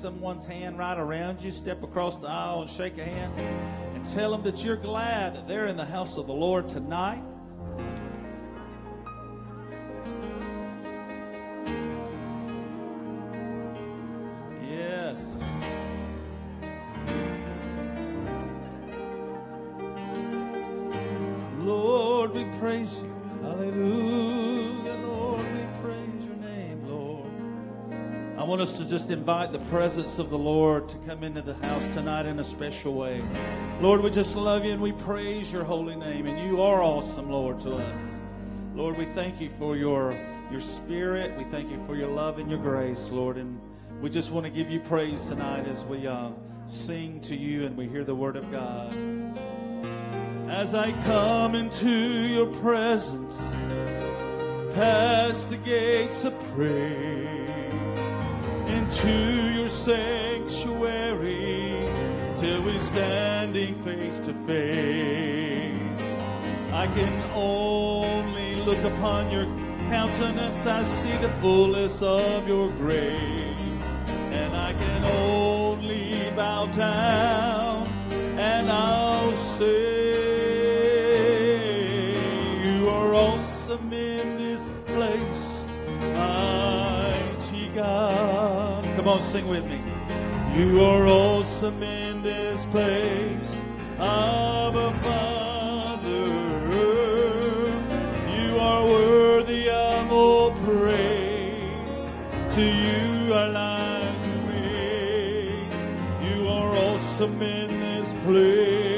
someone's hand right around you, step across the aisle and shake a hand and tell them that you're glad that they're in the house of the Lord tonight. Just invite the presence of the Lord to come into the house tonight in a special way. Lord, we just love you and we praise your holy name. And you are awesome, Lord, to us. Lord, we thank you for your, your spirit. We thank you for your love and your grace, Lord. And we just want to give you praise tonight as we uh, sing to you and we hear the word of God. As I come into your presence, past the gates of praise, into your sanctuary, till we're standing face to face. I can only look upon your countenance, I see the fullness of your grace, and I can only bow down and I'll say, on, sing with me. You are awesome in this place, Abba Father. You are worthy of all praise. To you our lives we raise. You are awesome in this place,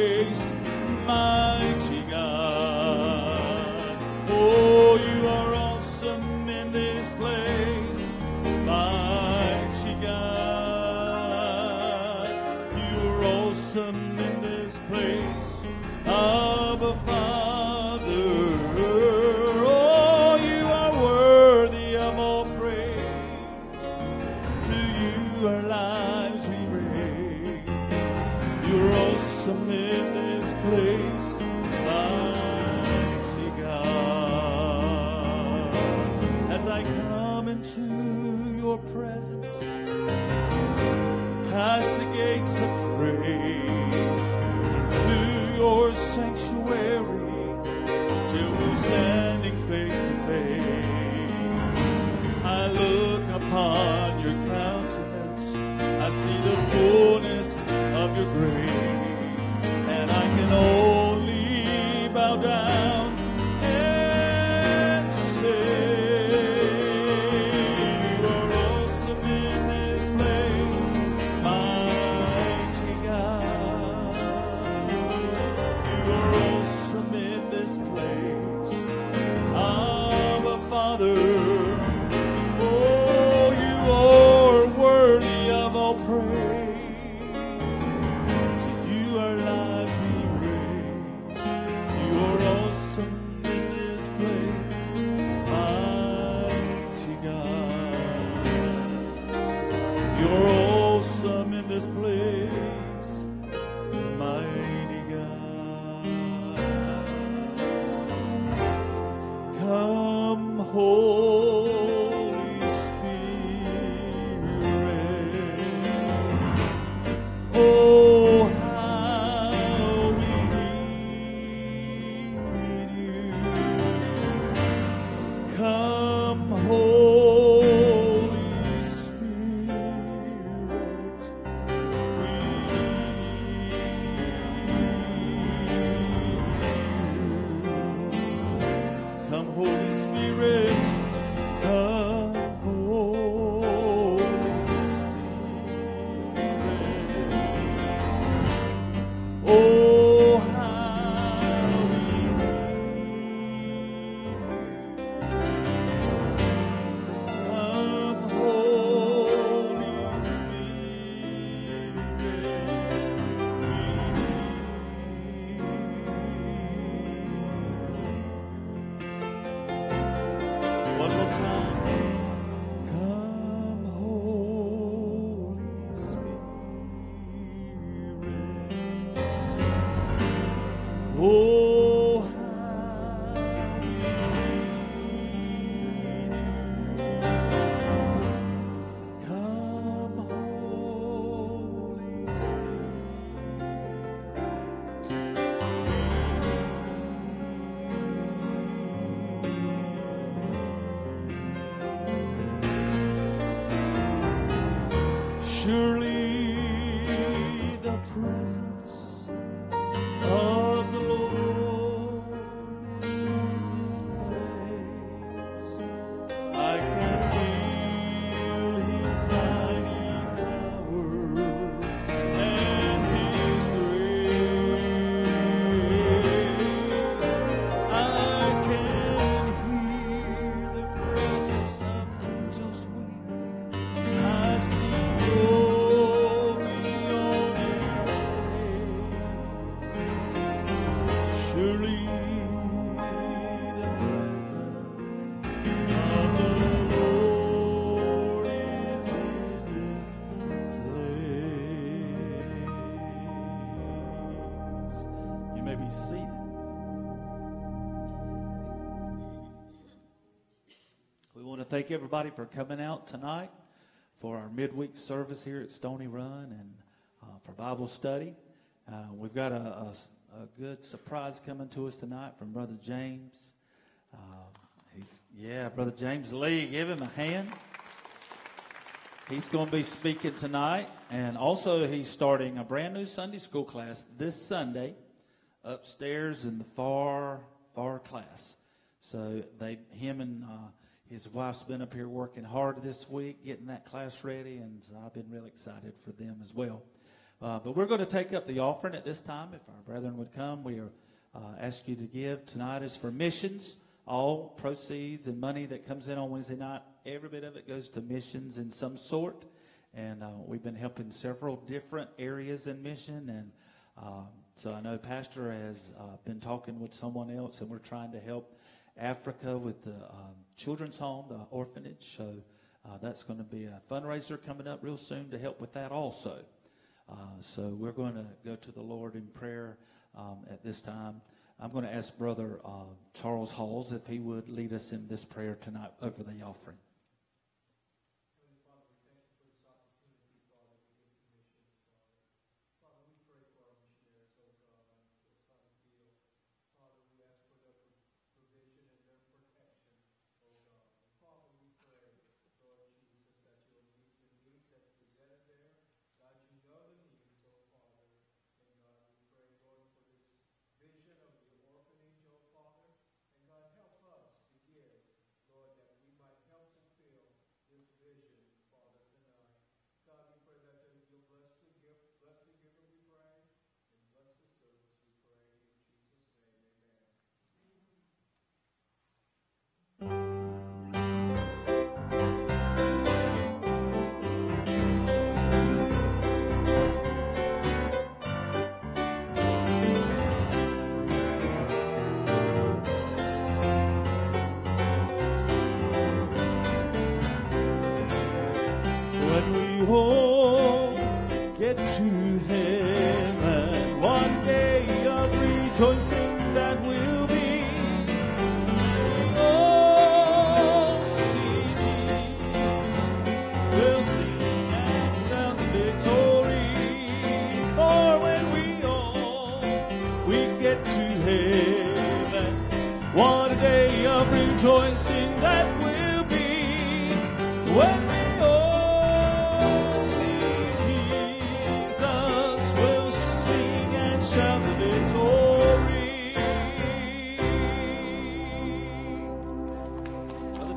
thank everybody for coming out tonight for our midweek service here at Stoney Run and uh, for Bible study. Uh, we've got a, a, a good surprise coming to us tonight from Brother James. Uh, he's yeah, Brother James Lee. Give him a hand. He's going to be speaking tonight, and also he's starting a brand new Sunday school class this Sunday upstairs in the far far class. So they, him and uh, his wife's been up here working hard this week getting that class ready, and I've been really excited for them as well. Uh, but we're going to take up the offering at this time. If our brethren would come, we are uh, ask you to give. Tonight is for missions. All proceeds and money that comes in on Wednesday night, every bit of it goes to missions in some sort. And uh, we've been helping several different areas in mission. And um, so I know Pastor has uh, been talking with someone else, and we're trying to help Africa with the um, children's home, the orphanage. So uh, that's going to be a fundraiser coming up real soon to help with that also. Uh, so we're going to go to the Lord in prayer um, at this time. I'm going to ask Brother uh, Charles Halls if he would lead us in this prayer tonight over the offering.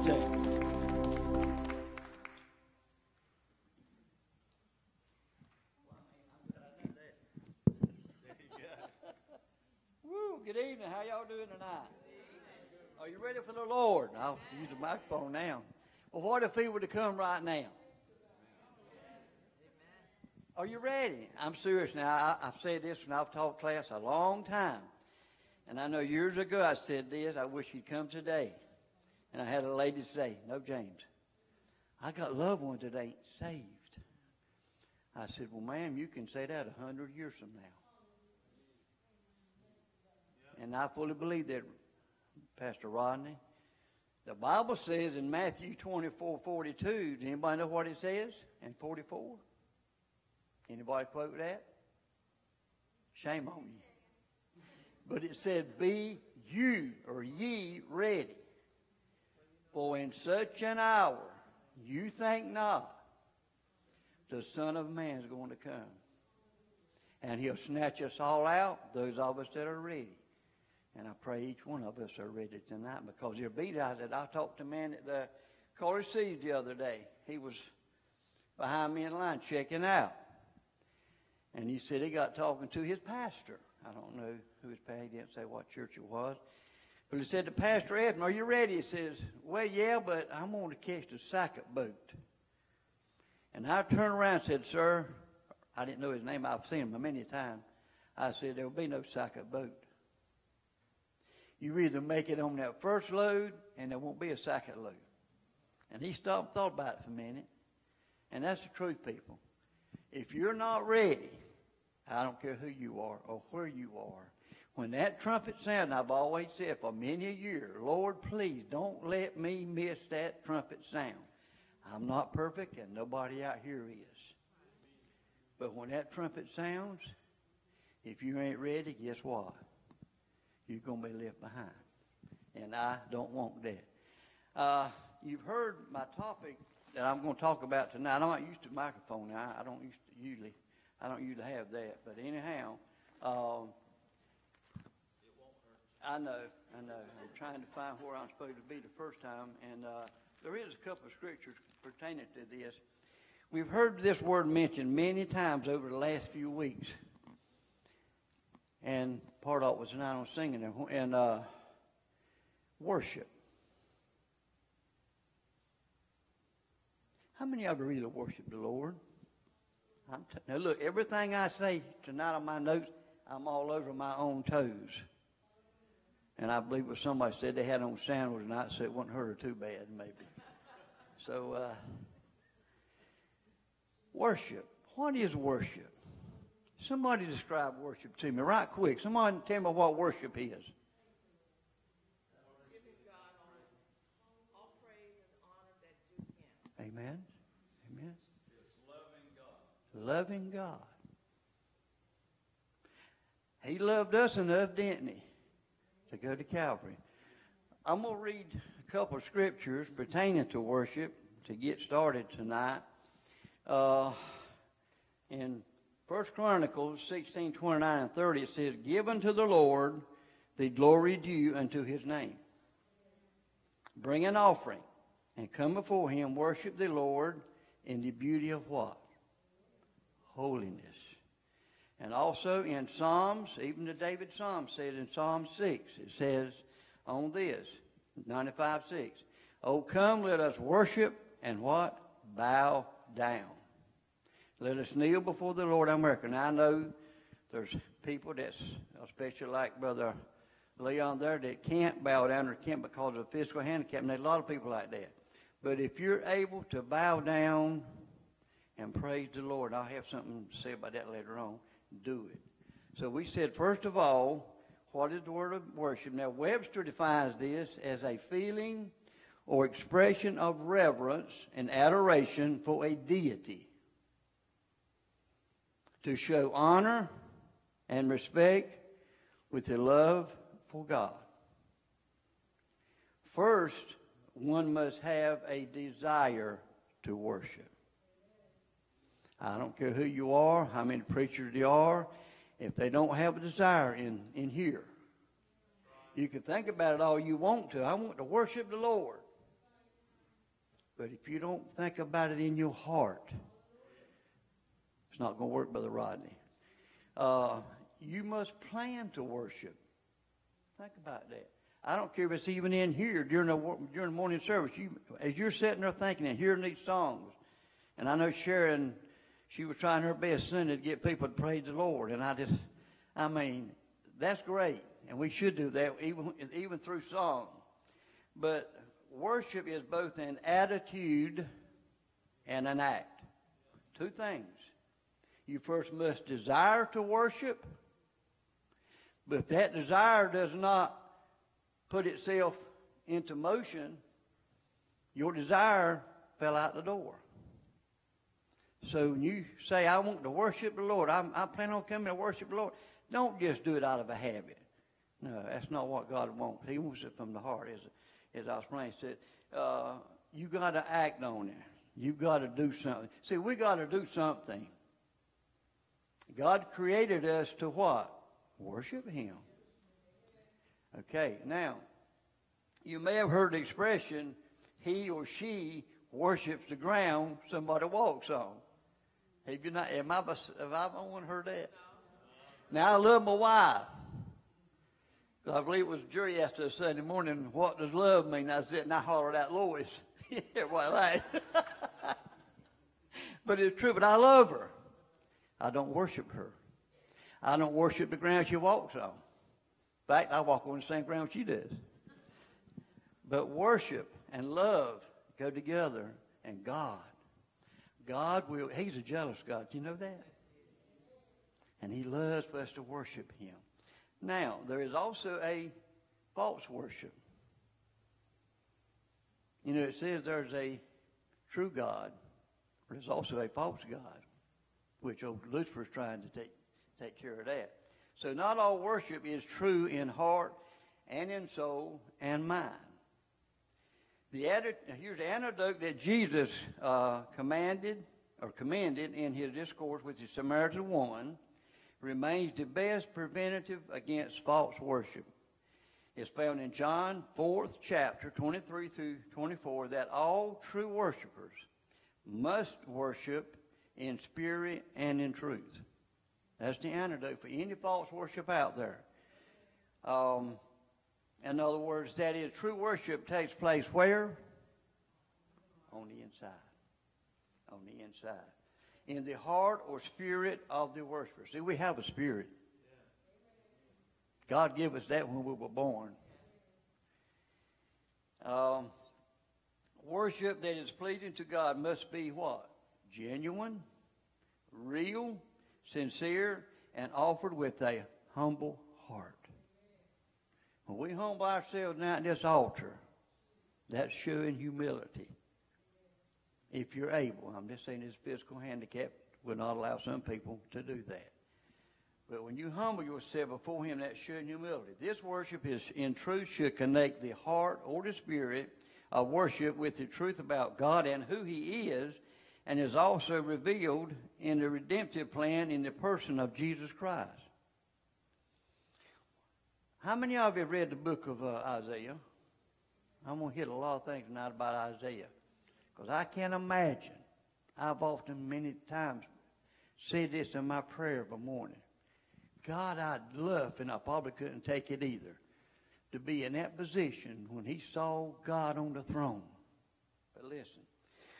James. Woo, good evening. How y'all doing tonight? Are you ready for the Lord? I'll use the microphone now. Well, what if he were to come right now? Are you ready? I'm serious now. I, I've said this when I've taught class a long time. And I know years ago I said this, I wish you'd come today. And I had a lady say, No, James, I got loved ones that ain't saved. I said, Well, ma'am, you can say that a hundred years from now. And I fully believe that, Pastor Rodney. The Bible says in Matthew 24, 42, does anybody know what it says in 44? Anybody quote that? Shame on you. But it said, Be you or ye ready. For in such an hour you think not. the Son of Man is going to come. And he'll snatch us all out, those of us that are ready. And I pray each one of us are ready tonight because there'll be that. I talked to a man at the Seas the other day. He was behind me in line checking out. And he said he got talking to his pastor. I don't know who his pastor. He didn't say what church it was. But he said to Pastor Edmund, Are you ready? He says, Well, yeah, but I'm going to catch the second boat. And I turned around and said, Sir, I didn't know his name. I've seen him many times. I said, There will be no second boat. You either make it on that first load, and there won't be a second load. And he stopped and thought about it for a minute. And that's the truth, people. If you're not ready, I don't care who you are or where you are, when that trumpet sounds, I've always said for many a year, Lord, please don't let me miss that trumpet sound. I'm not perfect, and nobody out here is. But when that trumpet sounds, if you ain't ready, guess what? You're going to be left behind. And I don't want that. Uh, you've heard my topic that I'm going to talk about tonight. I'm not used to microphone now. I don't used to usually, I don't usually have that. But anyhow, um, I know, I know. I'm trying to find where I'm supposed to be the first time, and uh, there is a couple of scriptures pertaining to this. We've heard this word mentioned many times over the last few weeks, and part of it was tonight on singing and, and uh, worship. How many of you really worship the Lord? T- now look, everything I say tonight on my notes, I'm all over my own toes. And I believe what somebody said they had on sandals tonight, so it wouldn't hurt her too bad, maybe. So, uh, worship. What is worship? Somebody describe worship to me right quick. Somebody tell me what worship is. Amen. Amen. loving God. Loving God. He loved us enough, didn't he? To go to Calvary. I'm going to read a couple of scriptures pertaining to worship to get started tonight. Uh, in First Chronicles 16, 29 and 30, it says, Give unto the Lord the glory due unto his name. Bring an offering and come before him, worship the Lord in the beauty of what? Holiness. And also in Psalms, even the David Psalm said in Psalm 6, it says on this, 95 6, Oh, come, let us worship and what? Bow down. Let us kneel before the Lord our Maker. Now, I know there's people that's, especially like Brother Leon there, that can't bow down or can't because of physical handicap. And there's a lot of people like that. But if you're able to bow down and praise the Lord, I'll have something to say about that later on, do it. So we said, first of all, what is the word of worship? Now, Webster defines this as a feeling or expression of reverence and adoration for a deity. To show honor and respect with a love for God. First, one must have a desire to worship. I don't care who you are, how many preachers there are, if they don't have a desire in, in here. You can think about it all you want to. I want to worship the Lord. But if you don't think about it in your heart, it's not going to work, Brother Rodney. Uh, you must plan to worship. Think about that. I don't care if it's even in here during the during the morning service. You, as you're sitting there thinking and hearing these songs, and I know Sharon, she was trying her best Sunday to get people to praise the Lord, and I just, I mean, that's great, and we should do that even even through song. But worship is both an attitude and an act. Two things. You first must desire to worship, but if that desire does not put itself into motion, your desire fell out the door. So when you say, I want to worship the Lord, I'm, I plan on coming to worship the Lord, don't just do it out of a habit. No, that's not what God wants. He wants it from the heart, as, as I praying. Said, uh, you got to act on it. You've got to do something. See, we got to do something. God created us to what? Worship Him. Okay, now, you may have heard the expression, he or she worships the ground somebody walks on. Have you not, am I, have I one heard that? Now, I love my wife. I believe it was jury asked us Sunday morning, what does love mean? I said, and I hollered out, Lois. yeah, well, I. but it's true, but I love her. I don't worship her. I don't worship the ground she walks on. In fact, I walk on the same ground she does. But worship and love go together, and God. God will, He's a jealous God. Do you know that? And He loves for us to worship Him. Now, there is also a false worship. You know, it says there's a true God, but there's also a false God, which old Lucifer's trying to take, take care of that. So not all worship is true in heart and in soul and mind. The here's the antidote that Jesus uh, commanded or commended in his discourse with the Samaritan woman remains the best preventative against false worship. It's found in John 4th chapter 23 through 24 that all true worshipers must worship in spirit and in truth. That's the antidote for any false worship out there. Um, in other words, that is, true worship takes place where? On the inside. On the inside. In the heart or spirit of the worshiper. See, we have a spirit. God gave us that when we were born. Um, worship that is pleasing to God must be what? Genuine, real, sincere, and offered with a humble. When we humble ourselves now at this altar, that's showing humility. If you're able, I'm just saying this physical handicap will not allow some people to do that. But when you humble yourself before Him, that's showing humility. This worship is, in truth, should connect the heart or the spirit of worship with the truth about God and who He is, and is also revealed in the redemptive plan in the person of Jesus Christ. How many of you have read the book of uh, Isaiah? I'm going to hit a lot of things tonight about Isaiah. Because I can't imagine. I've often, many times, said this in my prayer of a morning. God, I'd love, and I probably couldn't take it either, to be in that position when he saw God on the throne. But listen,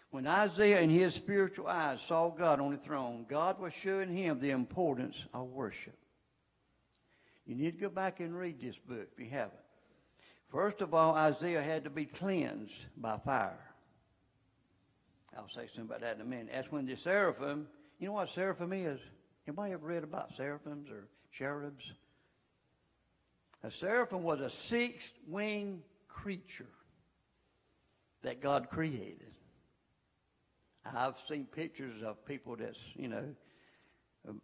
when Isaiah in his spiritual eyes saw God on the throne, God was showing him the importance of worship. You need to go back and read this book if you haven't. First of all, Isaiah had to be cleansed by fire. I'll say something about that in a minute. That's when the seraphim, you know what seraphim is? Anybody ever read about seraphims or cherubs? A seraphim was a six-winged creature that God created. I've seen pictures of people that's, you know,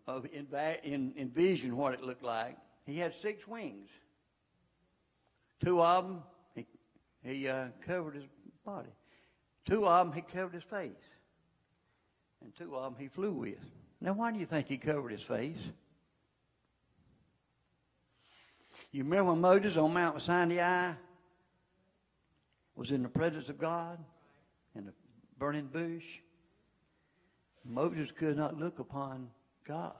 of, in, envision what it looked like. He had six wings. Two of them, he, he uh, covered his body. Two of them, he covered his face. And two of them, he flew with. Now, why do you think he covered his face? You remember when Moses on Mount Sinai was in the presence of God in the burning bush? Moses could not look upon God.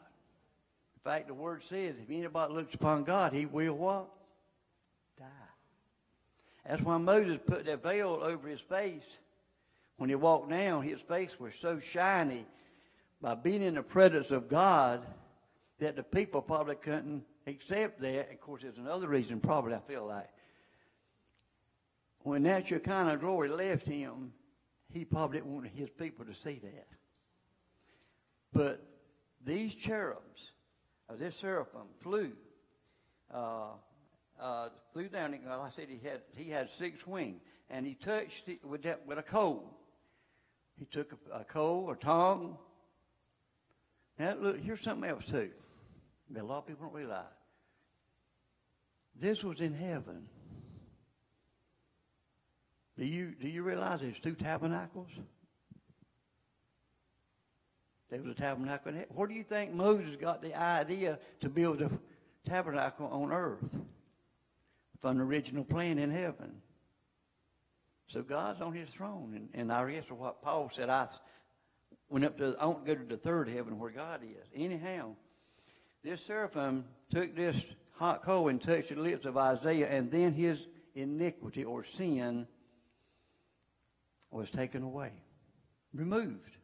In fact, the word says if anybody looks upon God, he will what? Die. That's why Moses put that veil over his face. When he walked down, his face was so shiny by being in the presence of God that the people probably couldn't accept that. Of course, there's another reason, probably, I feel like. When that Shekinah glory left him, he probably didn't want his people to see that. But these cherubs, this seraphim flew, uh, uh, flew down. And, I said he had he had six wings, and he touched it with that with a coal. He took a, a coal or tongue. Now look, here's something else too that a lot of people don't realize. This was in heaven. Do you do you realize there's two tabernacles? There was a tabernacle. Where do you think Moses got the idea to build a tabernacle on earth? From the original plan in heaven. So God's on his throne. And, and I guess what Paul said, I went up to, I won't go to the third heaven where God is. Anyhow, this seraphim took this hot coal and touched the lips of Isaiah, and then his iniquity or sin was taken away, removed.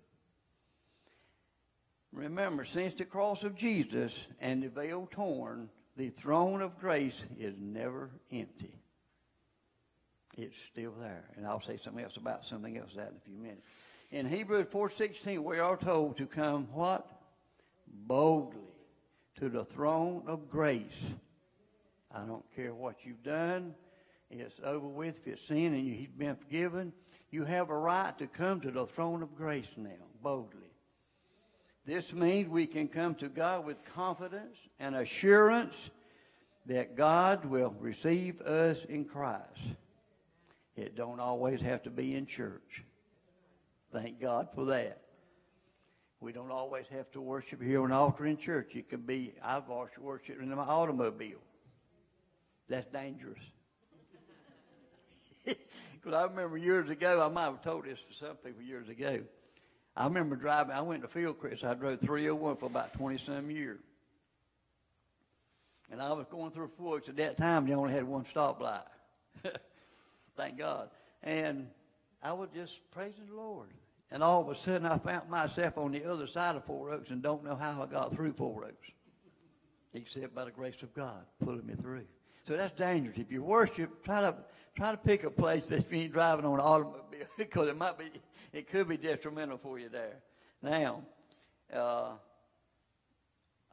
Remember, since the cross of Jesus and the veil torn, the throne of grace is never empty. It's still there. And I'll say something else about something else that in a few minutes. In Hebrews 4.16, we are told to come what? Boldly to the throne of grace. I don't care what you've done. It's over with. If it's sin and you've been forgiven, you have a right to come to the throne of grace now, boldly. This means we can come to God with confidence and assurance that God will receive us in Christ. It don't always have to be in church. Thank God for that. We don't always have to worship here on an altar in church. It could be, I've worshiped in my automobile. That's dangerous. Because I remember years ago, I might have told this to some people years ago. I remember driving, I went to Fieldcrest. I drove 301 for about 20 some years. And I was going through Four Oaks at that time, they only had one stoplight. Thank God. And I was just praising the Lord. And all of a sudden, I found myself on the other side of Four Oaks and don't know how I got through Four Oaks, except by the grace of God pulling me through. So that's dangerous. If you worship, try to try to pick a place that you ain't driving on an automobile because it might be, it could be detrimental for you there. Now, uh,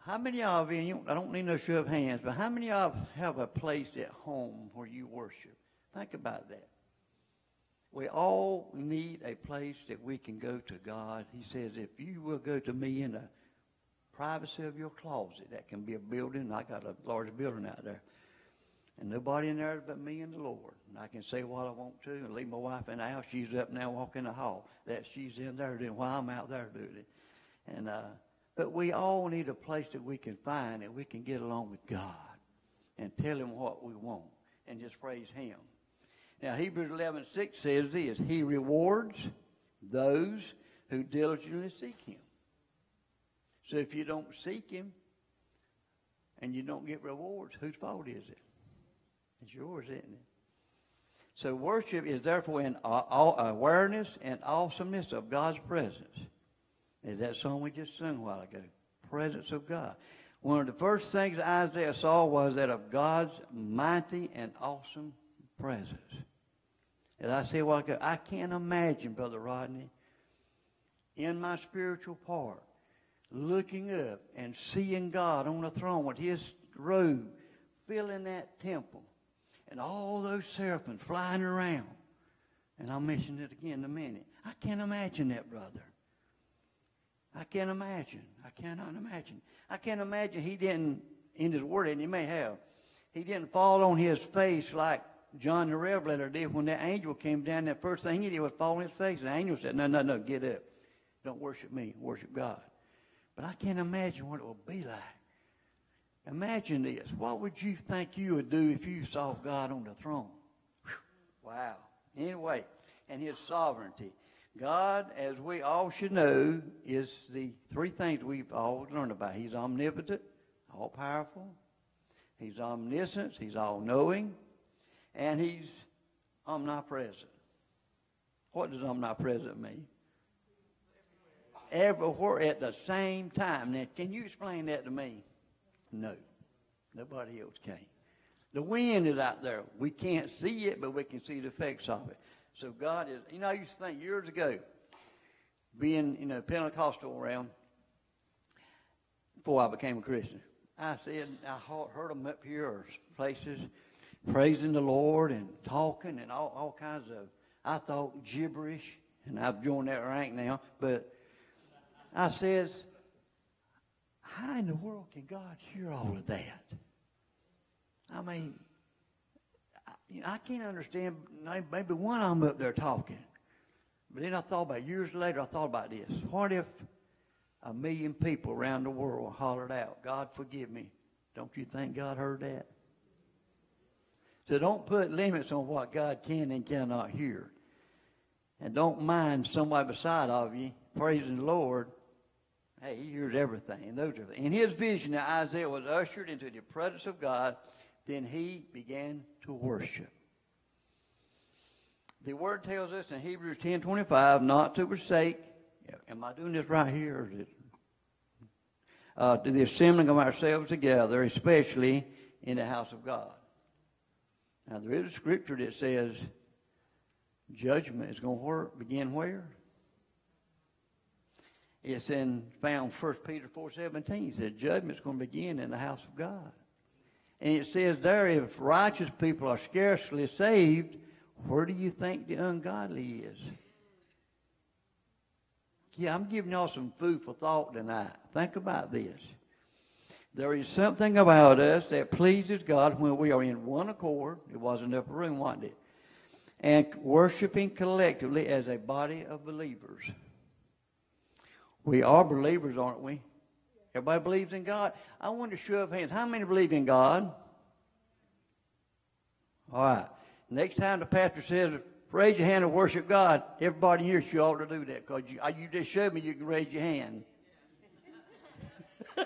how many of you, I don't need no show of hands, but how many of have a place at home where you worship? Think about that. We all need a place that we can go to God. He says, if you will go to me in the privacy of your closet, that can be a building. I got a large building out there. And nobody in there but me and the Lord. And I can say what I want to and leave my wife in the house. She's up now walking the hall. That she's in there doing while I'm out there doing it. And uh, but we all need a place that we can find that we can get along with God and tell him what we want and just praise him. Now Hebrews 11, 6 says this, He rewards those who diligently seek him. So if you don't seek him and you don't get rewards, whose fault is it? It's yours, isn't it? So worship is therefore an awareness and awesomeness of God's presence. Is that song we just sung a while ago? Presence of God. One of the first things Isaiah saw was that of God's mighty and awesome presence. As I said a while ago, I can't imagine, Brother Rodney, in my spiritual part, looking up and seeing God on the throne with his robe filling that temple and all those seraphims flying around. And I'll mention it again in a minute. I can't imagine that, brother. I can't imagine. I cannot imagine. I can't imagine he didn't, in his word, and he may have, he didn't fall on his face like John the Revelator did when that angel came down. That first thing he did was fall on his face. And the angel said, No, no, no, get up. Don't worship me, worship God. But I can't imagine what it will be like. Imagine this. What would you think you would do if you saw God on the throne? Whew. Wow. Anyway, and his sovereignty. God, as we all should know, is the three things we've all learned about. He's omnipotent, all powerful. He's omniscient, he's all knowing, and he's omnipresent. What does omnipresent mean? Everywhere at the same time. Now, can you explain that to me? No. Nobody else can. The wind is out there. We can't see it, but we can see the effects of it. So God is, you know, I used to think years ago, being, you know, Pentecostal around, before I became a Christian, I said, I heard them up here or places praising the Lord and talking and all, all kinds of, I thought gibberish, and I've joined that rank now, but I says, how in the world can God hear all of that? I mean, I, you know, I can't understand. Maybe one of them up there talking. But then I thought about years later. I thought about this. What if a million people around the world hollered out, God forgive me. Don't you think God heard that? So don't put limits on what God can and cannot hear. And don't mind somebody beside of you praising the Lord. Hey, he hears everything. Those are in his vision Isaiah was ushered into the presence of God, then he began to worship. The word tells us in Hebrews 10:25 not to forsake. Am I doing this right here, or is it uh, to the assembling of ourselves together, especially in the house of God. Now, there is a scripture that says judgment is going to begin where? It's in found 1 Peter 4.17. It says judgment is going to begin in the house of God. And it says there, if righteous people are scarcely saved, where do you think the ungodly is? Yeah, I'm giving y'all some food for thought tonight. Think about this. There is something about us that pleases God when we are in one accord. It was in the upper room, wasn't it? And worshiping collectively as a body of believers. We are believers, aren't we? Everybody believes in God. I want to show of hands. How many believe in God? All right. Next time the pastor says Raise your hand and worship God. Everybody here should ought to do that because you, uh, you just showed me you can raise your hand. In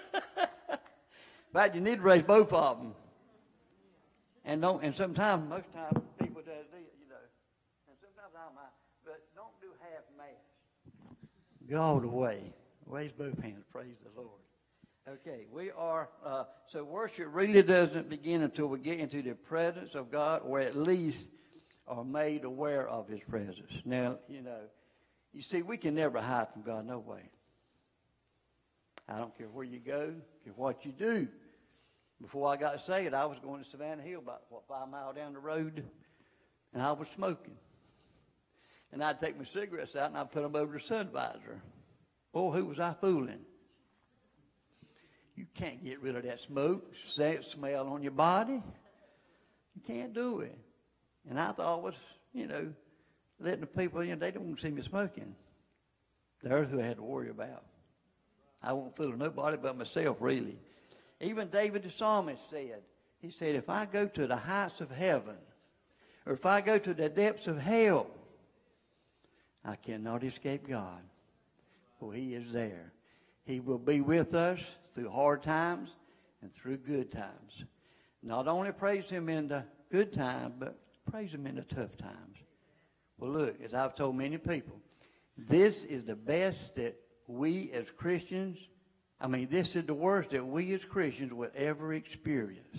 fact, you need to raise both of them. And don't. And sometimes, most times, people does this, you know. And sometimes I might, but don't do half mass. Go all the way. Raise both hands. Praise the Lord. Okay, we are. Uh, so worship really doesn't begin until we get into the presence of God, or at least are made aware of his presence. Now, you know, you see, we can never hide from God, no way. I don't care where you go, care what you do. Before I got saved, I was going to Savannah Hill about, what, five miles down the road, and I was smoking. And I'd take my cigarettes out and I'd put them over the sun visor. Boy, who was I fooling? You can't get rid of that smoke, that smell on your body. You can't do it. And I thought was, you know, letting the people, know, they don't want to see me smoking. There's who I had to worry about. I won't fool nobody but myself, really. Even David the psalmist said, he said, if I go to the heights of heaven, or if I go to the depths of hell, I cannot escape God, for he is there. He will be with us through hard times and through good times. Not only praise him in the good time, but Praise Him in the tough times. Well, look, as I've told many people, this is the best that we as Christians, I mean, this is the worst that we as Christians would ever experience.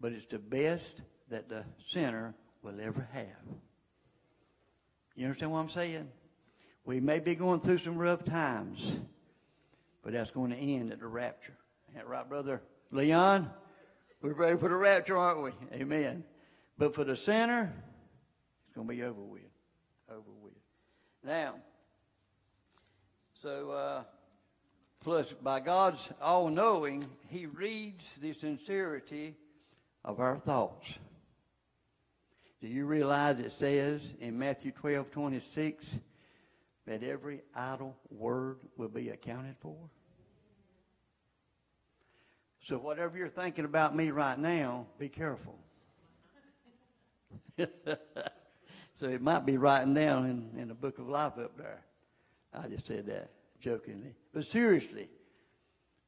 But it's the best that the sinner will ever have. You understand what I'm saying? We may be going through some rough times, but that's going to end at the rapture. Ain't that right, Brother Leon? We're ready for the rapture, aren't we? Amen. But for the sinner, it's going to be over with. Over with. Now, so, uh, plus, by God's all knowing, He reads the sincerity of our thoughts. Do you realize it says in Matthew 12 26 that every idle word will be accounted for? So, whatever you're thinking about me right now, be careful. so it might be writing down in, in the book of life up there. I just said that jokingly. But seriously,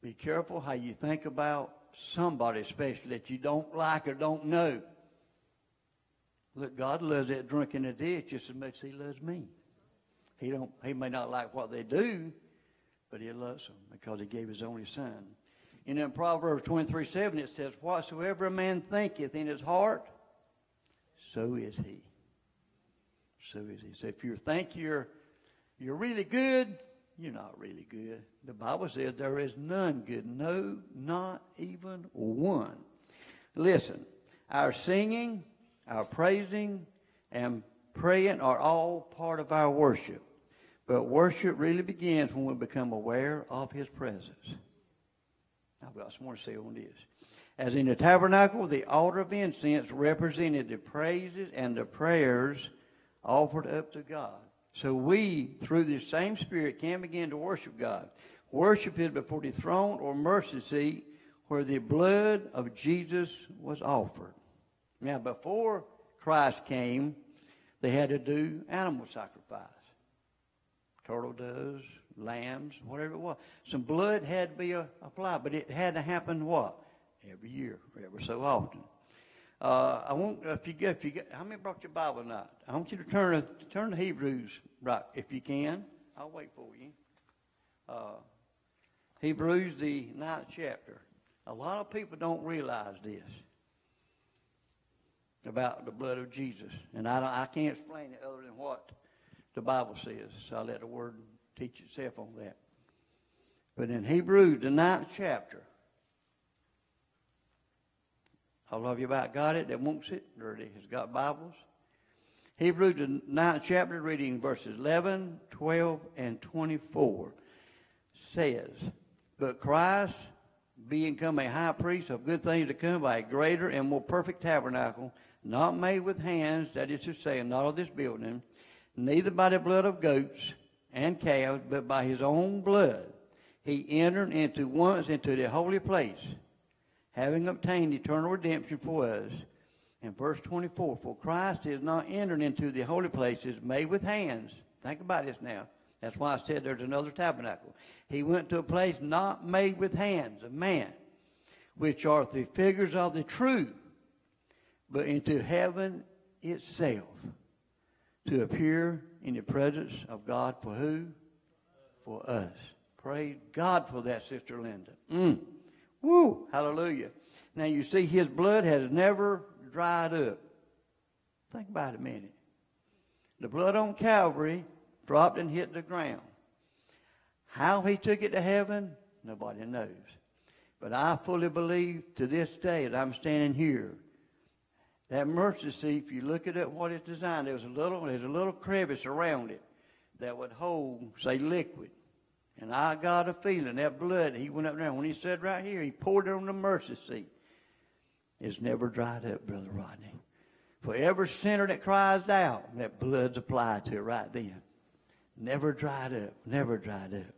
be careful how you think about somebody, especially that you don't like or don't know. Look, God loves that drunk in the ditch just as much as He loves me. He don't. He may not like what they do, but He loves them because He gave His only Son. And in Proverbs twenty-three seven it says, "Whatsoever a man thinketh in his heart, so is he. So is he. So if you think you're you're really good, you're not really good. The Bible says there is none good. No, not even one. Listen, our singing, our praising, and praying are all part of our worship. But worship really begins when we become aware of his presence. I've got some more to say on this. As in the tabernacle, the altar of incense represented the praises and the prayers offered up to God. So we, through this same Spirit, can begin to worship God. Worship is before the throne or mercy seat where the blood of Jesus was offered. Now, before Christ came, they had to do animal sacrifice. Turtle doves, lambs, whatever it was. Some blood had to be uh, applied, but it had to happen what? Every year, ever so often. Uh, I want if you get if you get how many brought your Bible tonight? I want you to turn to turn to Hebrews right if you can. I'll wait for you. Uh, Hebrews the ninth chapter. A lot of people don't realize this about the blood of Jesus, and I I can't explain it other than what the Bible says. So I let the Word teach itself on that. But in Hebrews the ninth chapter. All of you about got it that wants it or has got Bibles? Hebrews, the ninth chapter, reading verses 11, 12, and 24, says, But Christ, being come a high priest of good things to come by a greater and more perfect tabernacle, not made with hands, that is to say, not of this building, neither by the blood of goats and calves, but by his own blood, he entered into once into the holy place having obtained eternal redemption for us. In verse 24, for Christ is not entered into the holy places made with hands. Think about this now. That's why I said there's another tabernacle. He went to a place not made with hands of man, which are the figures of the true, but into heaven itself to appear in the presence of God for who? For us. Praise God for that, Sister Linda. Mm. Woo! Hallelujah. Now you see, his blood has never dried up. Think about it a minute. The blood on Calvary dropped and hit the ground. How he took it to heaven, nobody knows. But I fully believe to this day that I'm standing here. That mercy seat, if you look at it, what it's designed, there's a little, there's a little crevice around it that would hold, say, liquid. And I got a feeling that blood, he went up there. When he said right here, he poured it on the mercy seat. It's never dried up, Brother Rodney. For every sinner that cries out, that blood's applied to it right then. Never dried up, never dried up.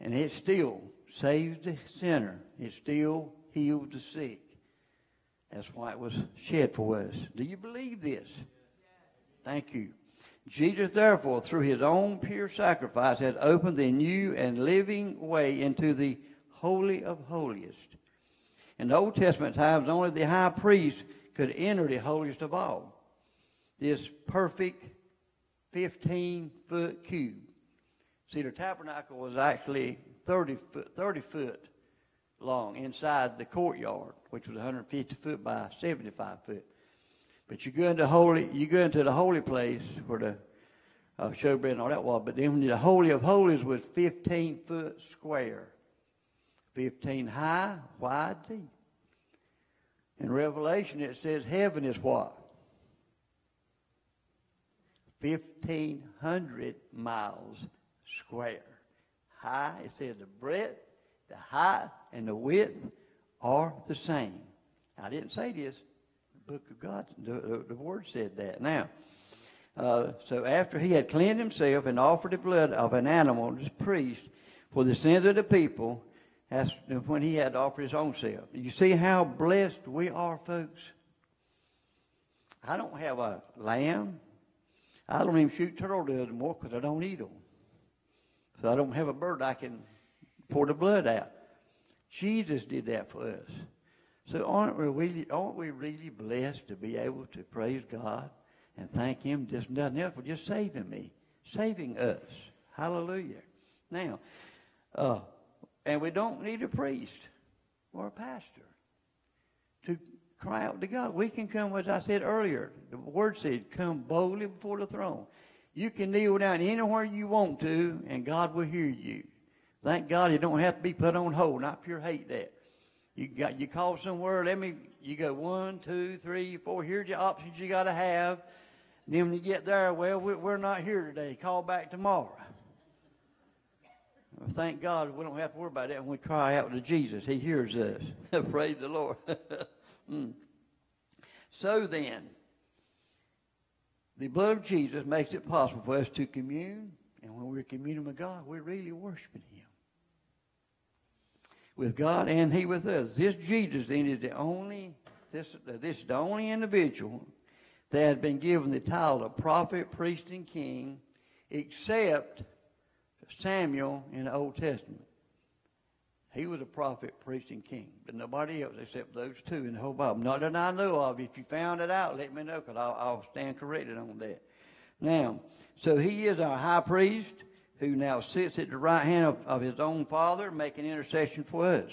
And it still saves the sinner. It still heals the sick. That's why it was shed for us. Do you believe this? Thank you. Jesus, therefore, through his own pure sacrifice, had opened the new and living way into the Holy of Holiest. In the Old Testament times, only the high priest could enter the holiest of all. This perfect 15 foot cube. See, the tabernacle was actually 30 foot, 30 foot long inside the courtyard, which was 150 foot by 75 foot. But you go into holy, you go into the holy place where the uh, showbread and all that was. But then the holy of holies was 15 foot square, 15 high, wide, deep. In Revelation, it says heaven is what? 1,500 miles square. High, it says the breadth, the height, and the width are the same. I didn't say this The book of God, the, the Word said that. Now, uh, so after he had cleansed himself and offered the blood of an animal, the priest, for the sins of the people, that's when he had offered his own self. You see how blessed we are, folks? I don't have a lamb. I don't even shoot turtle doves anymore because I don't eat them. So I don't have a bird I can pour the blood out. Jesus did that for us. So aren't we really, aren't we really blessed to be able to praise God and thank Him just nothing else for just saving me, saving us. Hallelujah. Now, uh, and we don't need a priest or a pastor to cry out to God. We can come, as I said earlier, the word said, come boldly before the throne. You can kneel down anywhere you want to, and God will hear you. Thank God you don't have to be put on hold. Not pure hate that. You got you call somewhere. Let me. You go one, two, three, four. Here's your options you got to have. And then when you get there, well, we're not here today. Call back tomorrow. Well, thank God we don't have to worry about that when we cry out to Jesus. He hears us. Praise the Lord. mm. So then, The blood of Jesus makes it possible for us to commune, and when we're communing with God, we're really worshiping Him. With God and He with us. This Jesus then is the only this, this is the only individual that has been given the title of prophet, priest, and king, except Samuel in the Old Testament. He was a prophet, priest, and king, but nobody else except those two in the whole Bible. Not that I know of. If you found it out, let me know, because I'll, I'll stand corrected on that. Now, so he is our high priest who now sits at the right hand of, of his own Father, making intercession for us.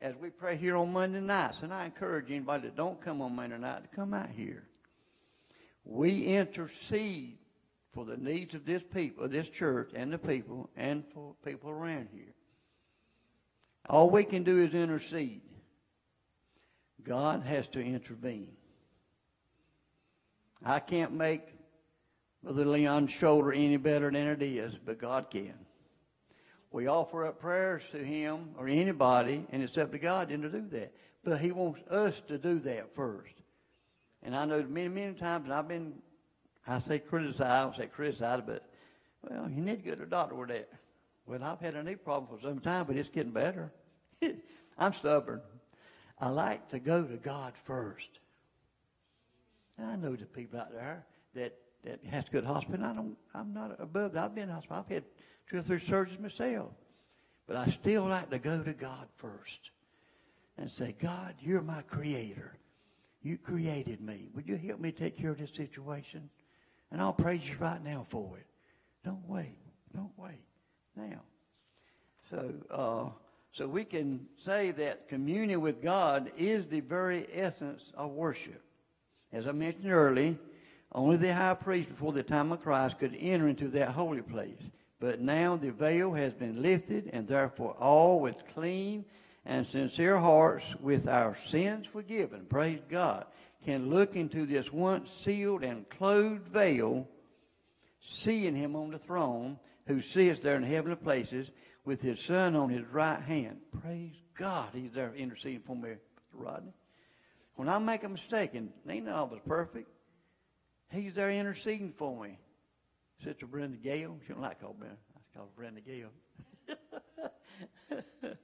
As we pray here on Monday nights, and I encourage anybody that don't come on Monday night to come out here. We intercede for the needs of this people, this church, and the people, and for people around here. All we can do is intercede. God has to intervene. I can't make Brother Leon's shoulder any better than it is, but God can. We offer up prayers to him or anybody, and it's up to God then to do that. But he wants us to do that first. And I know many, many times, I've been, I say criticized, I don't say criticized, but, well, you need to go to the doctor with that. Well, I've had a knee problem for some time, but it's getting better. I'm stubborn. I like to go to God first. And I know the people out there that, that has to go to hospital. I don't, I'm not above that. I've been in hospital. I've had two or three surgeries myself. But I still like to go to God first and say, God, you're my creator. You created me. Would you help me take care of this situation? And I'll praise you right now for it. Don't wait. Don't wait. Now. So, uh, so we can say that communion with God is the very essence of worship. As I mentioned earlier, only the high priest before the time of Christ could enter into that holy place. But now the veil has been lifted, and therefore all with clean and sincere hearts, with our sins forgiven, praise God, can look into this once sealed and clothed veil, seeing him on the throne, who sits there in heavenly places, with his son on his right hand. Praise God, he's there interceding for me, Rodney. When I make a mistake, and ain't none of us perfect, he's there interceding for me. Sister Brenda Gale, she don't like call Brenda. I call her Brenda Gale.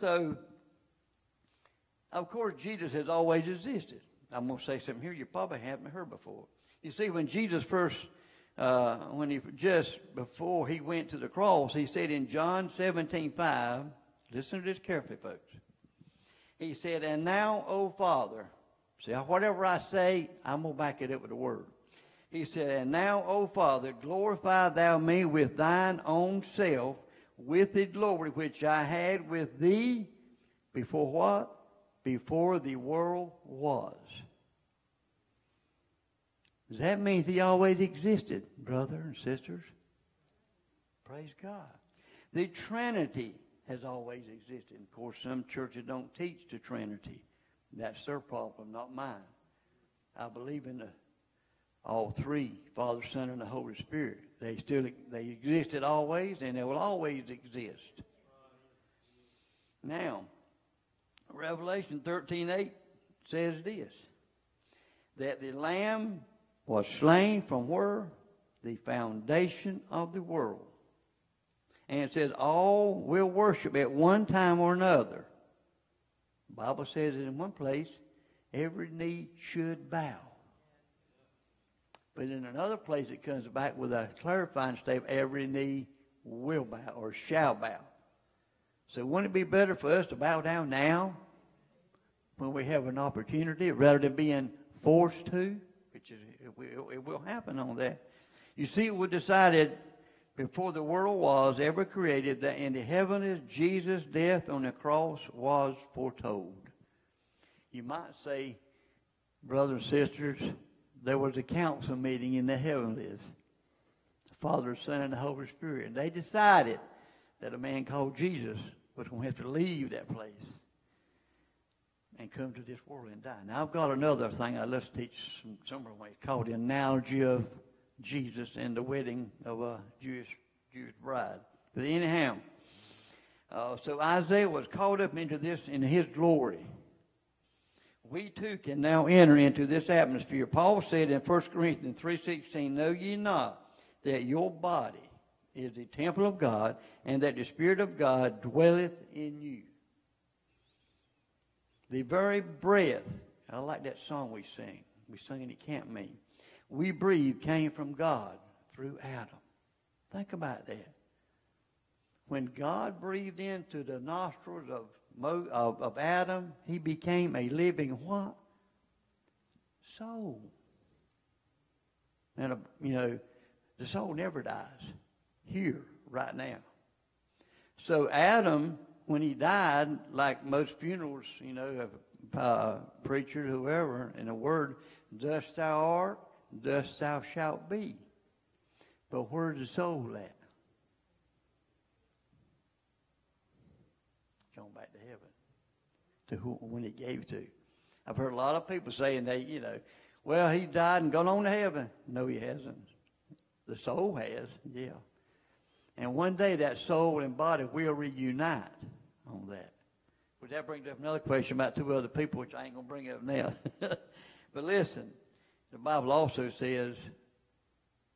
so, of course, Jesus has always existed. I'm going to say something here you probably haven't heard before. You see, when Jesus first uh, when he just before he went to the cross, he said in John 17, 5, listen to this carefully, folks. He said, And now, O Father, see, whatever I say, I'm going to back it up with the word. He said, And now, O Father, glorify thou me with thine own self, with the glory which I had with thee before what? Before the world was. That means he always existed, brother and sisters. Praise God. The Trinity has always existed. Of course, some churches don't teach the Trinity. That's their problem, not mine. I believe in the, all three, Father, Son, and the Holy Spirit. They still they existed always, and they will always exist. Now, Revelation 13:8 says this: that the Lamb was slain from where? The foundation of the world. And it says all will worship at one time or another. The Bible says in one place, every knee should bow. But in another place it comes back with a clarifying statement, every knee will bow or shall bow. So wouldn't it be better for us to bow down now when we have an opportunity rather than being forced to? Which is it will happen on that. You see, it was decided before the world was ever created that in the heavens Jesus' death on the cross was foretold. You might say, brothers and sisters, there was a council meeting in the heavens. The Father, Son, and the Holy Spirit. And they decided that a man called Jesus was going to have to leave that place and come to this world and die. Now, I've got another thing I'd love to teach some, somewhere called the analogy of Jesus and the wedding of a Jewish, Jewish bride. But anyhow, uh, so Isaiah was caught up into this in his glory. We too can now enter into this atmosphere. Paul said in 1 Corinthians 3.16, Know ye not that your body is the temple of God, and that the Spirit of God dwelleth in you. The very breath, I like that song we sing. We sing it at Camp Meeting. We breathe came from God through Adam. Think about that. When God breathed into the nostrils of, Mo, of, of Adam, he became a living what? Soul. And, uh, you know, the soul never dies here, right now. So Adam, when he died, like most funerals, you know, uh, preachers, whoever, in the word, dust thou art, dust thou shalt be. But where's the soul at? Going back to. To who, when he gave to. I've heard a lot of people saying they, you know, well, he died and gone on to heaven. No, he hasn't. The soul has, yeah. And one day that soul and body will reunite on that. But that brings up another question about two other people, which I ain't going to bring up now. but listen, the Bible also says,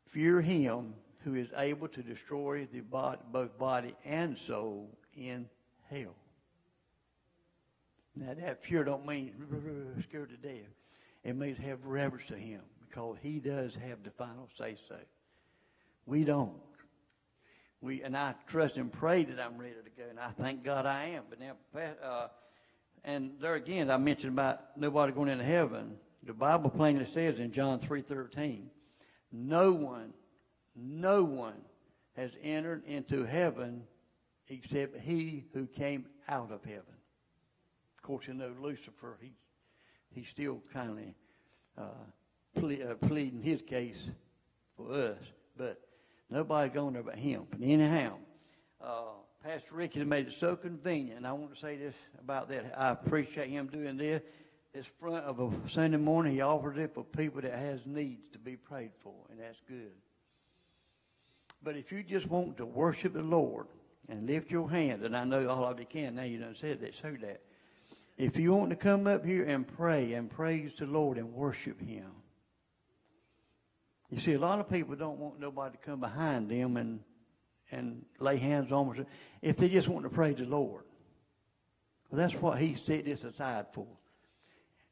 fear him who is able to destroy the body, both body and soul in hell. Now that fear don't mean scared to death. It means have reverence to him because he does have the final say so. We don't. We and I trust and pray that I'm ready to go, and I thank God I am. But now, uh, and there again, I mentioned about nobody going into heaven. The Bible plainly says in John three thirteen, no one, no one has entered into heaven except he who came out of heaven. Course, you know Lucifer. He's he's still kind of uh, ple- uh, pleading his case for us, but nobody's going there but him. But anyhow, uh, Pastor Ricky made it so convenient. I want to say this about that. I appreciate him doing this. This front of a Sunday morning, he offers it for people that has needs to be prayed for, and that's good. But if you just want to worship the Lord and lift your hand, and I know all of you can now, you done said that, so that. If you want to come up here and pray and praise the Lord and worship Him, you see, a lot of people don't want nobody to come behind them and and lay hands on them if they just want to praise the Lord. Well, that's what He set this aside for.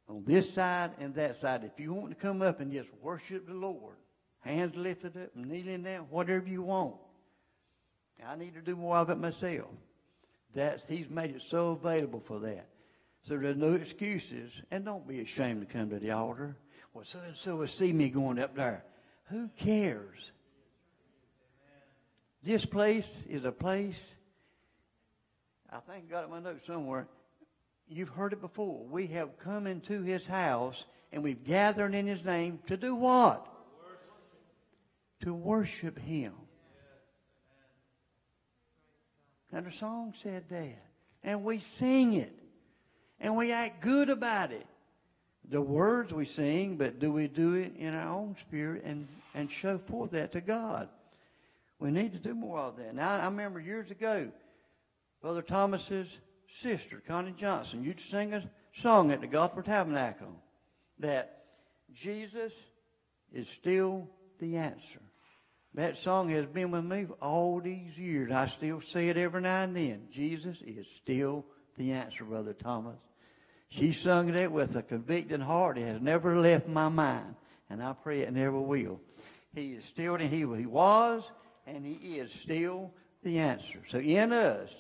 On this side and that side, if you want to come up and just worship the Lord, hands lifted up, kneeling down, whatever you want. I need to do more of it myself. That's He's made it so available for that. So there's no excuses, and don't be ashamed to come to the altar. Well, so and so will see me going up there. Who cares? This place is a place, I think I got it in my notes somewhere. You've heard it before. We have come into his house and we've gathered in his name to do what? To worship him. And the song said that. And we sing it. And we act good about it the words we sing, but do we do it in our own spirit and, and show forth that to God? We need to do more of that. Now, I remember years ago, Brother Thomas's sister, Connie Johnson, you'd sing a song at the Gospel Tabernacle that Jesus is still the answer. That song has been with me all these years. I still say it every now and then. Jesus is still the answer, Brother Thomas. She sung it with a convicted heart. It has never left my mind, and I pray it never will. He is still, he, he was, and he is still the answer. So in us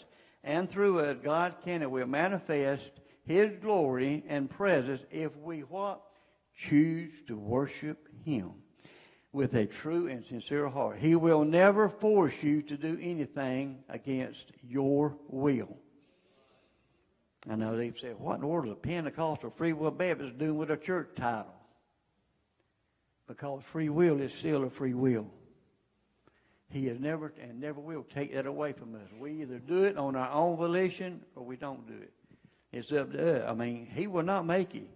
and through us, God can and will manifest his glory and presence if we what? Choose to worship him with a true and sincere heart. He will never force you to do anything against your will. I know they've said, what in the world is a Pentecostal Free Will Baptist doing with a church title? Because free will is still a free will. He has never and never will take that away from us. We either do it on our own volition or we don't do it. It's up to us. I mean, He will not make you.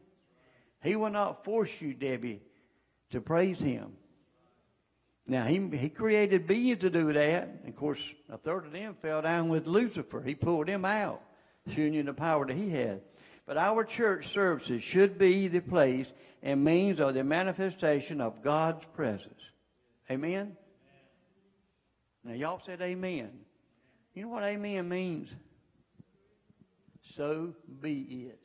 He will not force you, Debbie, to praise Him. Now, He, he created beings to do that. Of course, a third of them fell down with Lucifer. He pulled them out you the power that he had. But our church services should be the place and means of the manifestation of God's presence. Amen? Now, y'all said amen. You know what amen means? So be it.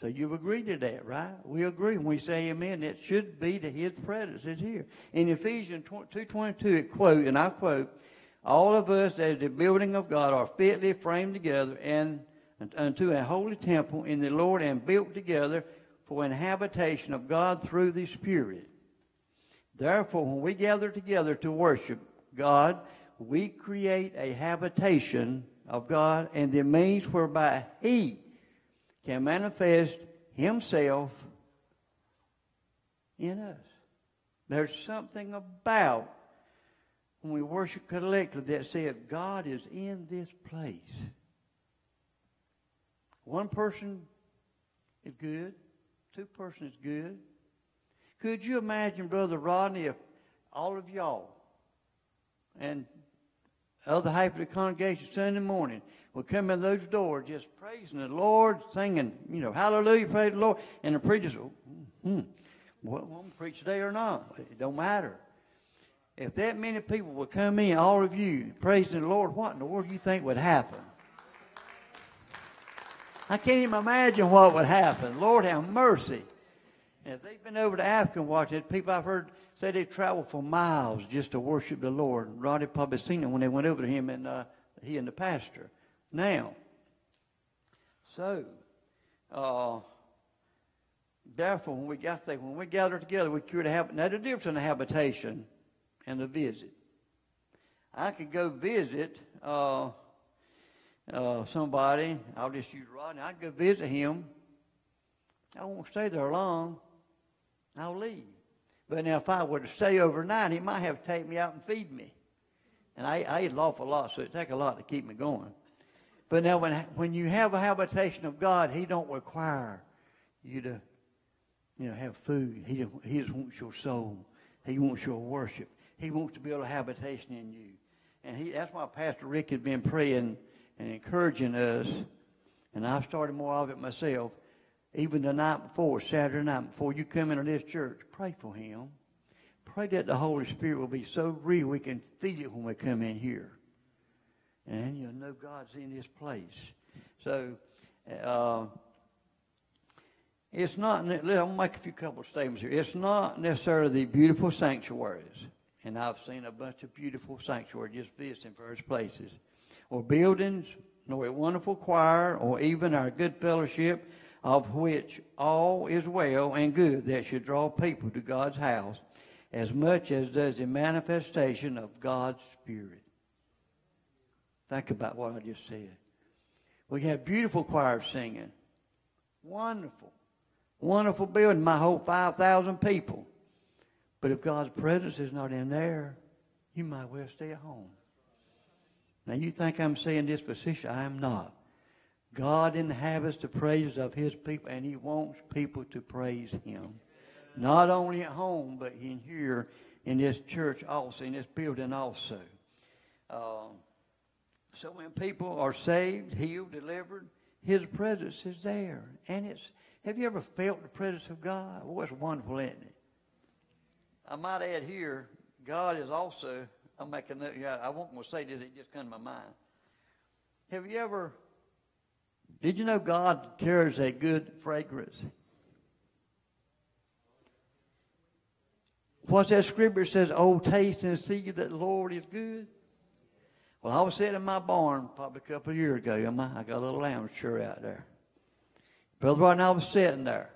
So you've agreed to that, right? We agree when we say amen. It should be that his presence is here. In Ephesians 2.22, it quote, and I quote, all of us as the building of God are fitly framed together and unto a holy temple in the Lord and built together for an habitation of God through the Spirit. Therefore, when we gather together to worship God, we create a habitation of God and the means whereby He can manifest Himself in us. There's something about when we worship collectively that said, God is in this place. One person is good, two persons is good. Could you imagine, Brother Rodney, if all of y'all and other half of the congregation Sunday morning would come in those doors just praising the Lord, singing, you know, hallelujah, praise the Lord. And the preacher said, hmm, well, I'm going to preach today or not. It don't matter. If that many people would come in, all of you, praising the Lord, what in the world do you think would happen? I can't even imagine what would happen. Lord have mercy. As they've been over to Africa and watched it, people I've heard say they've traveled for miles just to worship the Lord. Roddy probably seen them when they went over to him and uh, he and the pastor. Now, so, uh, therefore, when we got there, when we gather together, we create a habit. Now, the difference in a habitation and a visit. I could go visit uh, uh, somebody. I'll just use Rodney. I'd go visit him. I won't stay there long. I'll leave. But now, if I were to stay overnight, he might have to take me out and feed me. And I, I eat an awful lot, so it takes a lot to keep me going. But now, when when you have a habitation of God, He don't require you to, you know, have food. He he just wants your soul. He wants your worship. He wants to build a habitation in you. And he, that's why Pastor Rick has been praying and encouraging us. And I've started more of it myself. Even the night before, Saturday night before you come into this church, pray for him. Pray that the Holy Spirit will be so real we can feel it when we come in here and you'll know God's in this place. So, uh, it's not, I'll make a few couple of statements here. It's not necessarily the beautiful sanctuaries, and I've seen a bunch of beautiful sanctuaries just visiting various places, or buildings, nor a wonderful choir, or even our good fellowship, of which all is well and good that should draw people to God's house as much as does the manifestation of God's Spirit. Think about what I just said. We have beautiful choirs singing. Wonderful. Wonderful building, my whole 5,000 people. But if God's presence is not in there, you might well stay at home. Now you think I'm saying this facetious. I am not. God inhabits the praises of his people, and he wants people to praise him. Not only at home, but in here in this church also, in this building also. Um, so when people are saved, healed, delivered, His presence is there. And it's, have you ever felt the presence of God? Well, it's wonderful, isn't it? I might add here, God is also, I'm making that, yeah, I won't say this, it just came to my mind. Have you ever, did you know God carries a good fragrance? What's that scripture says, oh, taste and see that the Lord is good? Well, I was sitting in my barn probably a couple of years ago. I got a little lamb sure out there. Brother and I was sitting there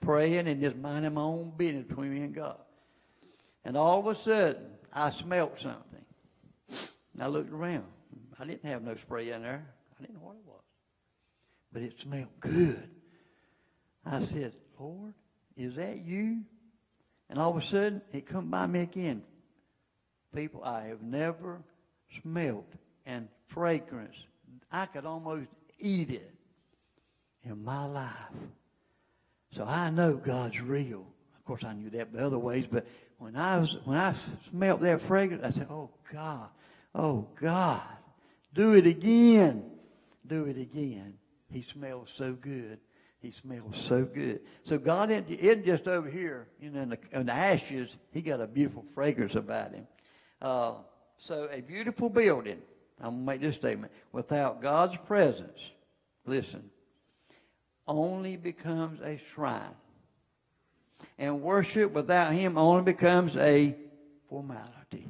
praying and just minding my own business between me and God. And all of a sudden, I smelt something. I looked around. I didn't have no spray in there. I didn't know what it was. But it smelled good. I said, Lord, is that you? And all of a sudden, it come by me again. People, I have never smelt and fragrance. I could almost eat it in my life. So I know God's real. Of course, I knew that by other ways, but when I was when I smelt that fragrance, I said, "Oh God, oh God, do it again, do it again." He smells so good. He smells so good. So God isn't, isn't just over here, you know, in the, in the, ashes. He got a beautiful fragrance about him. Uh, so a beautiful building. I'm gonna make this statement. Without God's presence, listen, only becomes a shrine. And worship without Him only becomes a formality.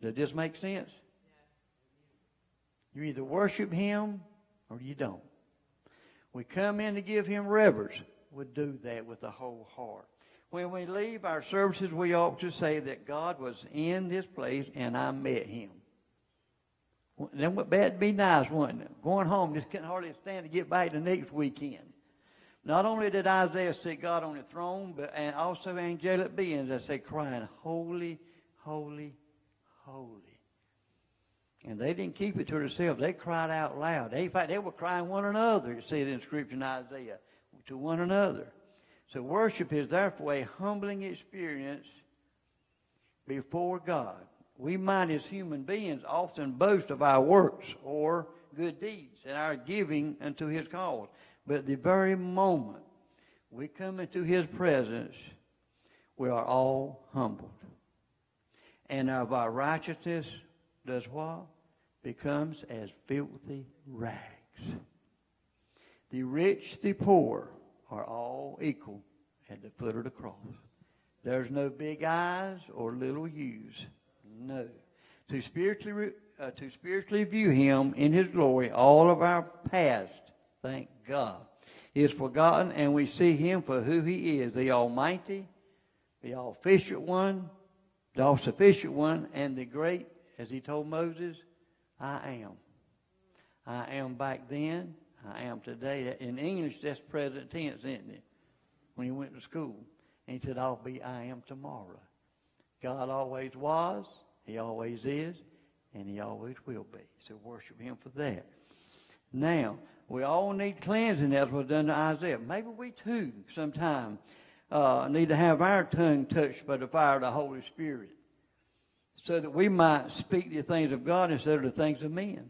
Does this make sense? You either worship Him or you don't. We come in to give Him reverence. We do that with a whole heart. When we leave our services, we ought to say that God was in this place and I met Him. Then that'd be nice, wouldn't it? Going home, just couldn't hardly stand to get back the next weekend. Not only did Isaiah see God on the throne, but and also angelic beings that say crying, Holy, holy, holy. And they didn't keep it to themselves. They cried out loud. They, in fact, they were crying one another. You see it in Scripture in Isaiah. To one another. So worship is therefore a humbling experience before God. We might, as human beings, often boast of our works or good deeds and our giving unto His cause. But the very moment we come into His presence, we are all humbled. And of our righteousness does what? Becomes as filthy rags. The rich, the poor are all equal at the foot of the cross. There's no big I's or little U's. No. To spiritually, uh, to spiritually view him in his glory, all of our past, thank God, is forgotten, and we see him for who he is the Almighty, the All Sufficient One, the All Sufficient One, and the great, as he told Moses, I am. I am back then, I am today. In English, that's present tense, isn't it? When he went to school. And he said, I'll be I am tomorrow. God always was, he always is, and he always will be. So worship him for that. Now, we all need cleansing as was done to Isaiah. Maybe we too, sometime, uh, need to have our tongue touched by the fire of the Holy Spirit so that we might speak the things of God instead of the things of men.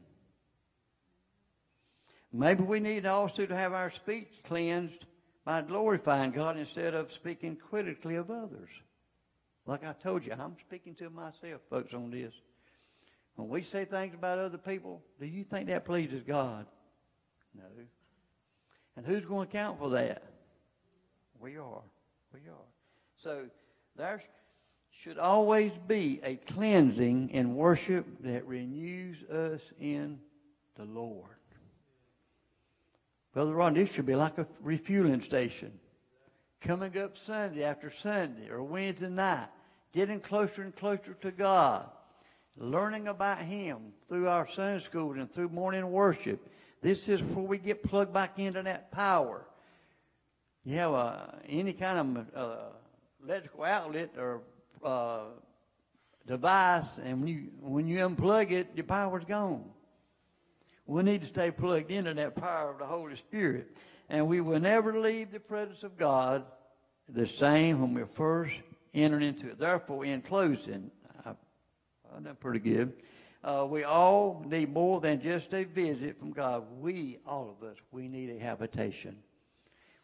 Maybe we need also to have our speech cleansed by glorifying God instead of speaking critically of others. Like I told you, I'm speaking to myself, folks, on this. When we say things about other people, do you think that pleases God? No. And who's going to account for that? We are. We are. So there should always be a cleansing in worship that renews us in the Lord. Brother Ron, this should be like a refueling station. Coming up Sunday after Sunday or Wednesday night getting closer and closer to God, learning about Him through our Sunday schools and through morning worship. This is where we get plugged back into that power. You have a, any kind of uh, electrical outlet or uh, device, and when you when you unplug it, your power's gone. We need to stay plugged into that power of the Holy Spirit, and we will never leave the presence of God the same when we first entered into it. Therefore, in closing, I, I done pretty good. Uh, we all need more than just a visit from God. We, all of us, we need a habitation.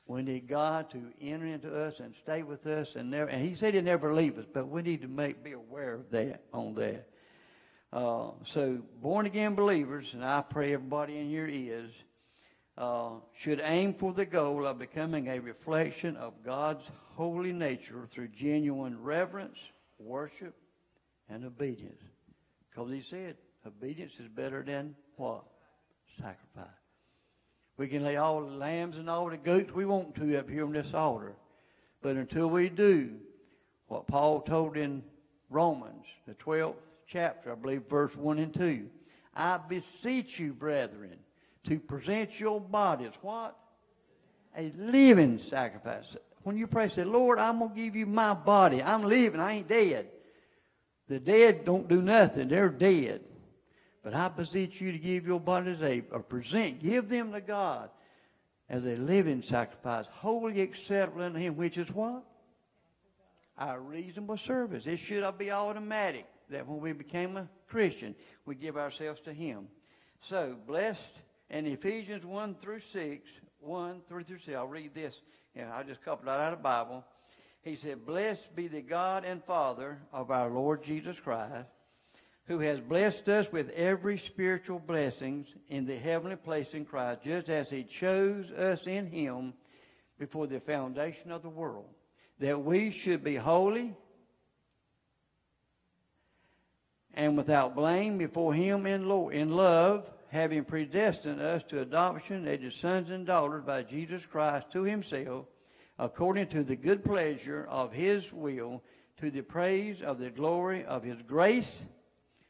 We need God to enter into us and stay with us, and never. And He said He'd never leave us, but we need to make be aware of that. On that. Uh, so, born again believers, and I pray everybody in here is, uh, should aim for the goal of becoming a reflection of God's holy nature through genuine reverence, worship, and obedience. Because he said, obedience is better than what? Sacrifice. We can lay all the lambs and all the goats we want to up here on this altar. But until we do what Paul told in Romans, the 12th chapter, I believe, verse 1 and 2, I beseech you, brethren, to present your bodies, what? A living sacrifice. When you pray, say, Lord, I'm going to give you my body. I'm living. I ain't dead. The dead don't do nothing. They're dead. But I beseech you to give your bodies a, or present, give them to God as a living sacrifice, wholly acceptable unto Him, which is what? Our reasonable service. It should be automatic that when we became a Christian, we give ourselves to Him. So, blessed And Ephesians 1 through 6, 1 through 6, I'll read this. Yeah, I just copied that out of the Bible. He said, Blessed be the God and Father of our Lord Jesus Christ, who has blessed us with every spiritual blessings in the heavenly place in Christ, just as he chose us in him before the foundation of the world, that we should be holy and without blame before him in, lo- in love, having predestined us to adoption as his sons and daughters by Jesus Christ to himself, according to the good pleasure of his will, to the praise of the glory of his grace,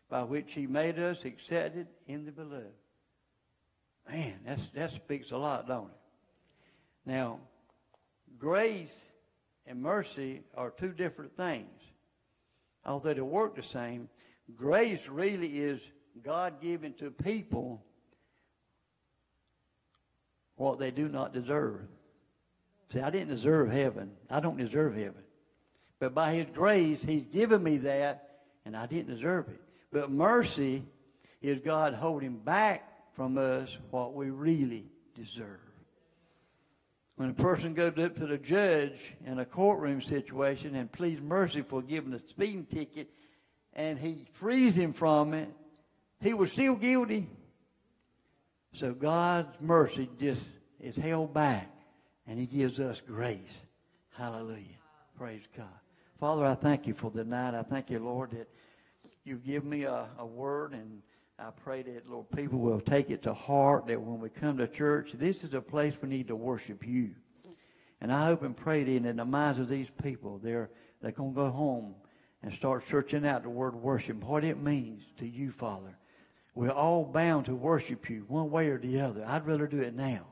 by which he made us accepted in the beloved. Man, that's, that speaks a lot, don't it? Now, grace and mercy are two different things. Although they work the same, grace really is God giving to people what they do not deserve. See, I didn't deserve heaven. I don't deserve heaven. But by His grace, He's given me that, and I didn't deserve it. But mercy is God holding back from us what we really deserve. When a person goes up to the judge in a courtroom situation and pleads mercy for giving a speeding ticket, and he frees him from it, he was still guilty. So God's mercy just is held back, and He gives us grace. Hallelujah. Praise God. Father, I thank you for the night. I thank you, Lord, that you've given me a, a word, and I pray that, Lord, people will take it to heart that when we come to church, this is a place we need to worship you. And I hope and pray that in the minds of these people, they're, they're going to go home and start searching out the word worship, what it means to you, Father. We're all bound to worship you one way or the other. I'd rather do it now.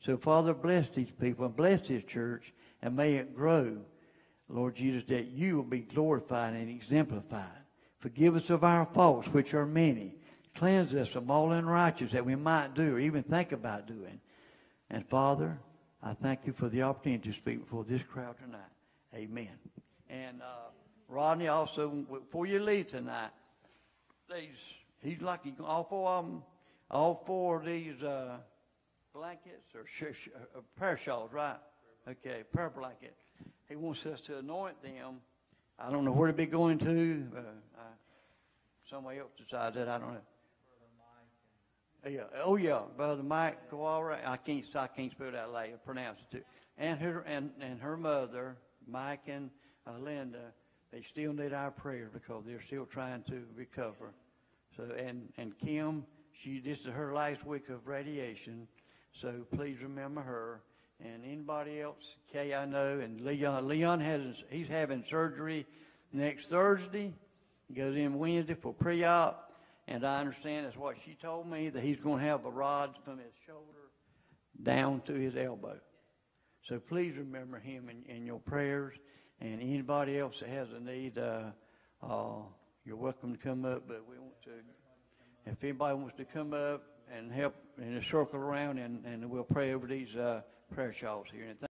So, Father, bless these people and bless this church and may it grow, Lord Jesus, that you will be glorified and exemplified. Forgive us of our faults, which are many. Cleanse us from all unrighteousness that we might do or even think about doing. And, Father, I thank you for the opportunity to speak before this crowd tonight. Amen. And uh, Rodney, also, before you leave tonight, these He's lucky. All four of them, all four of these uh, blankets or sh- uh, prayer shawls, right? Okay, prayer blanket. He wants us to anoint them. I don't know where to be going to. Uh, uh, somebody else decides that. I don't know. Yeah. Oh yeah, brother Mike go Kawara. I can't. I can't spell that like pronounce it too. And her and and her mother, Mike and uh, Linda. They still need our prayers because they're still trying to recover. So, and, and Kim, she, this is her last week of radiation. So please remember her. And anybody else, Kay, I know, and Leon. Leon has, he's having surgery next Thursday. He goes in Wednesday for pre-op. And I understand that's what she told me, that he's going to have a rod from his shoulder down to his elbow. So please remember him in, in your prayers. And anybody else that has a need, uh, uh, you're welcome to come up, but we want to, if anybody wants to come up and help in a circle around, and, and we'll pray over these uh, prayer shawls here. And